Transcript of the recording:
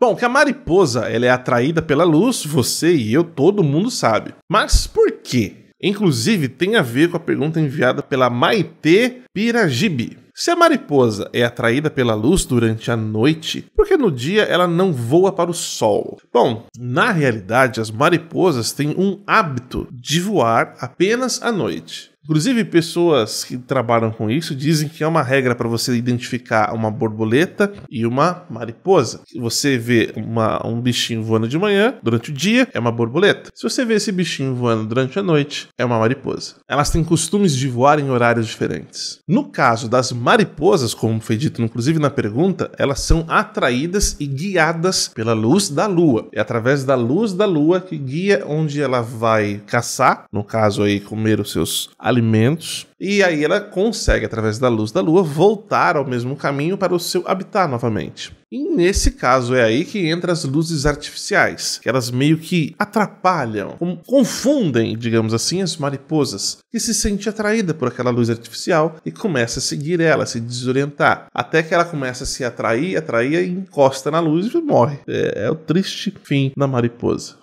Bom, que a mariposa ela é atraída pela luz, você e eu, todo mundo sabe. Mas por quê? Inclusive, tem a ver com a pergunta enviada pela Maite Piragibe. Se a mariposa é atraída pela luz durante a noite, por que no dia ela não voa para o sol? Bom, na realidade, as mariposas têm um hábito de voar apenas à noite. Inclusive, pessoas que trabalham com isso dizem que é uma regra para você identificar uma borboleta e uma mariposa. Se você vê uma, um bichinho voando de manhã, durante o dia, é uma borboleta. Se você vê esse bichinho voando durante a noite, é uma mariposa. Elas têm costumes de voar em horários diferentes. No caso das mariposas, como foi dito inclusive na pergunta, elas são atraídas e guiadas pela luz da lua. É através da luz da lua que guia onde ela vai caçar, no caso aí comer os seus alimentos, e aí ela consegue, através da luz da lua, voltar ao mesmo caminho para o seu habitat novamente. E nesse caso é aí que entra as luzes artificiais, que elas meio que atrapalham, confundem, digamos assim, as mariposas, que se sente atraída por aquela luz artificial e começa a seguir ela, a se desorientar, até que ela começa a se atrair, atrair e encosta na luz e morre. É, é o triste fim da mariposa.